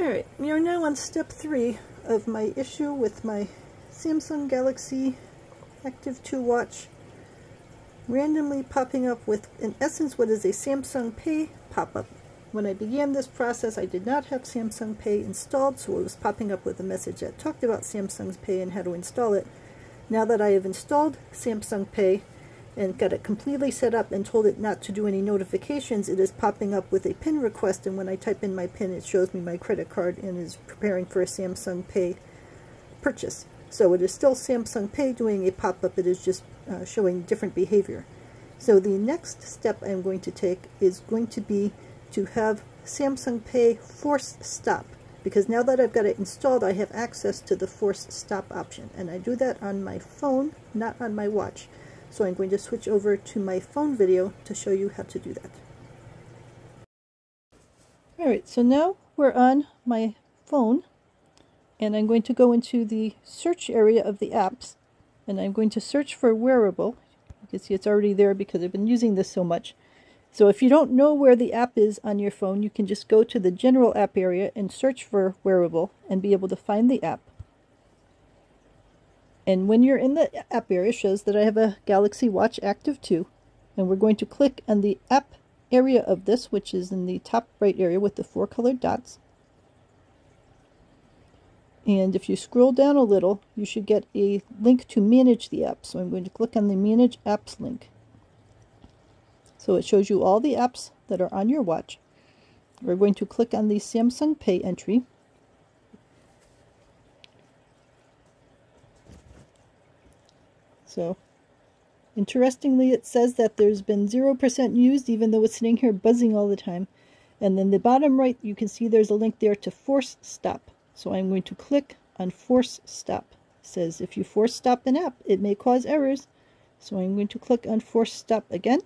Alright, we are now on step three of my issue with my Samsung Galaxy Active 2 watch randomly popping up with, in essence, what is a Samsung Pay pop-up. When I began this process, I did not have Samsung Pay installed, so it was popping up with a message that talked about Samsung Pay and how to install it. Now that I have installed Samsung Pay, and got it completely set up and told it not to do any notifications, it is popping up with a PIN request, and when I type in my PIN, it shows me my credit card and is preparing for a Samsung Pay purchase. So it is still Samsung Pay doing a pop-up, it is just uh, showing different behavior. So the next step I'm going to take is going to be to have Samsung Pay force stop because now that I've got it installed I have access to the force stop option and I do that on my phone not on my watch so I'm going to switch over to my phone video to show you how to do that. Alright, so now we're on my phone and I'm going to go into the search area of the apps and I'm going to search for wearable. You can see it's already there because I've been using this so much. So if you don't know where the app is on your phone, you can just go to the general app area and search for wearable and be able to find the app. And when you're in the app area, it shows that I have a Galaxy Watch Active 2. And we're going to click on the app area of this, which is in the top right area with the four colored dots. And if you scroll down a little, you should get a link to manage the app. So I'm going to click on the Manage Apps link. So it shows you all the apps that are on your watch. We're going to click on the Samsung Pay entry. So, interestingly, it says that there's been 0% used, even though it's sitting here buzzing all the time. And then the bottom right, you can see there's a link there to force stop. So I'm going to click on force stop. It says if you force stop an app, it may cause errors. So I'm going to click on force stop again.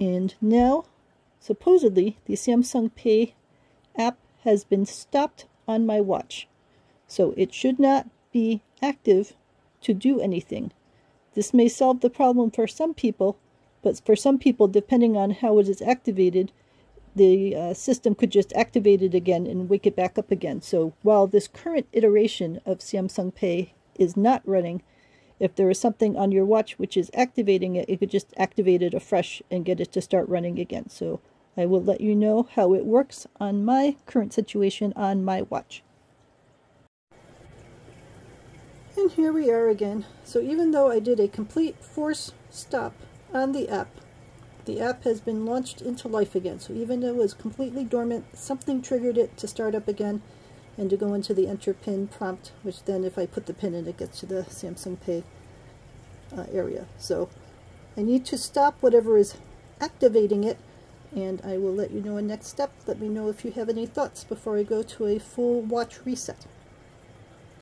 And now, supposedly, the Samsung Pay app has been stopped on my watch. So it should not be active to do anything. This may solve the problem for some people, but for some people, depending on how it is activated, the uh, system could just activate it again and wake it back up again. So while this current iteration of Samsung Pay is not running, if there is something on your watch which is activating it, it could just activate it afresh and get it to start running again. So I will let you know how it works on my current situation on my watch. And here we are again. So even though I did a complete force stop on the app, the app has been launched into life again. So even though it was completely dormant, something triggered it to start up again and to go into the enter pin prompt, which then if I put the pin in, it gets to the Samsung Pay uh, area. So I need to stop whatever is activating it and I will let you know a next step. Let me know if you have any thoughts before I go to a full watch reset.